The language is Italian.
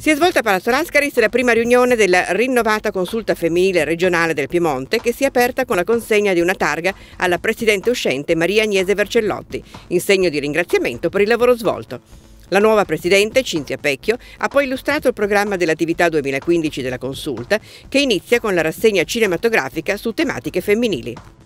Si è svolta a Palazzo Lascaris la prima riunione della rinnovata consulta femminile regionale del Piemonte che si è aperta con la consegna di una targa alla Presidente uscente Maria Agnese Vercellotti, in segno di ringraziamento per il lavoro svolto. La nuova Presidente, Cinzia Pecchio, ha poi illustrato il programma dell'attività 2015 della consulta che inizia con la rassegna cinematografica su tematiche femminili.